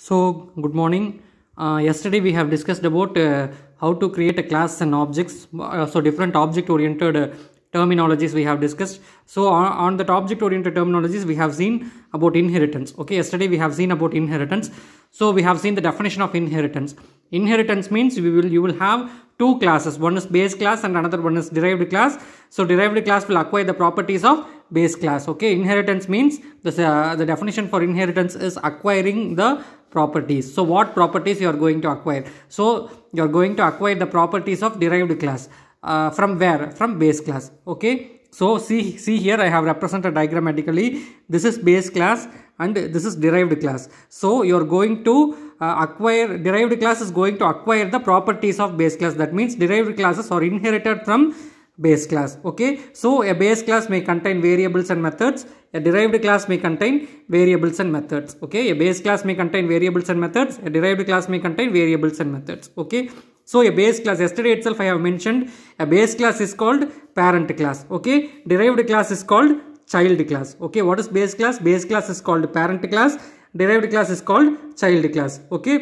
So, good morning. Uh, yesterday we have discussed about uh, how to create a class and objects. Uh, so, different object oriented uh, terminologies we have discussed. So, on, on that object oriented terminologies, we have seen about inheritance. Okay, yesterday we have seen about inheritance. So, we have seen the definition of inheritance. Inheritance means we will you will have two classes. One is base class and another one is derived class. So, derived class will acquire the properties of base class. Okay, inheritance means the, uh, the definition for inheritance is acquiring the properties. So what properties you are going to acquire? So you are going to acquire the properties of derived class. Uh, from where? From base class. Okay. So see, see here I have represented diagrammatically. This is base class and this is derived class. So you are going to uh, acquire, derived class is going to acquire the properties of base class. That means derived classes are inherited from base class okay so a base class may contain variables and methods a derived class may contain variables and methods okay a base class may contain variables and methods a derived class may contain variables and methods okay so a base class yesterday itself i have mentioned a base class is called parent class okay? Derived class is called child class okay? What is base class? Base class is called parent class. Derived class is called child class okay?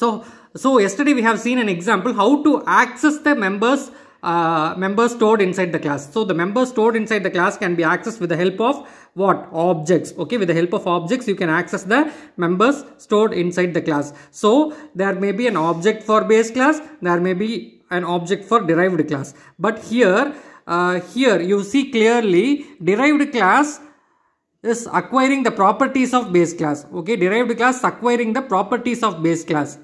So so yesterday we have seen an example how to access the members uh, members stored inside the class. So the members stored inside the class can be accessed with the help of what? Objects. Okay, with the help of objects you can access the members stored inside the class. So there may be an object for base class, there may be an object for derived class. But here, uh, here you see clearly derived class is acquiring the properties of base class. Okay, derived class acquiring the properties of base class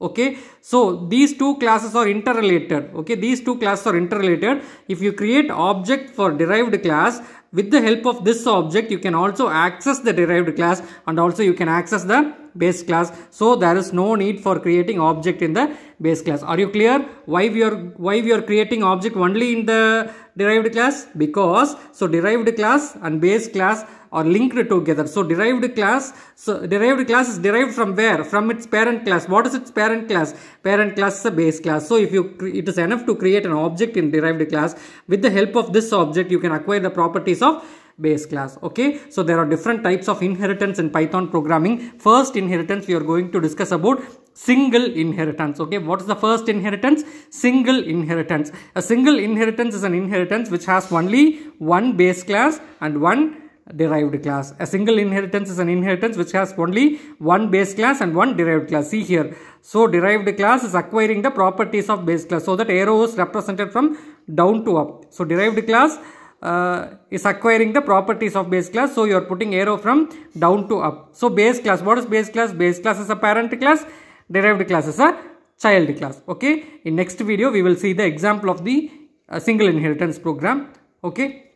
okay so these two classes are interrelated. Okay these two classes are interrelated. If you create object for derived class with the help of this object you can also access the derived class and also you can access the base class. So there is no need for creating object in the base class. Are you clear? Why we are why we are creating object only in the derived class? Because so derived class and base class are linked together. So derived class, so derived class is derived from where? From its parent class. What is its parent class? Parent class is a base class. So if you, it is enough to create an object in derived class. With the help of this object, you can acquire the properties of base class okay so there are different types of inheritance in python programming first inheritance we are going to discuss about single inheritance okay what is the first inheritance single inheritance a single inheritance is an inheritance which has only one base class and one derived class. A single inheritance is an inheritance which has only one base class and one derived class. See here. So derived class is acquiring the properties of base class. So that arrow is represented from down to up. So derived class uh, is acquiring the properties of base class. So you are putting arrow from down to up. So base class. What is base class? Base class is a parent class. Derived class is a child class. Okay. In next video we will see the example of the uh, single inheritance program. Okay.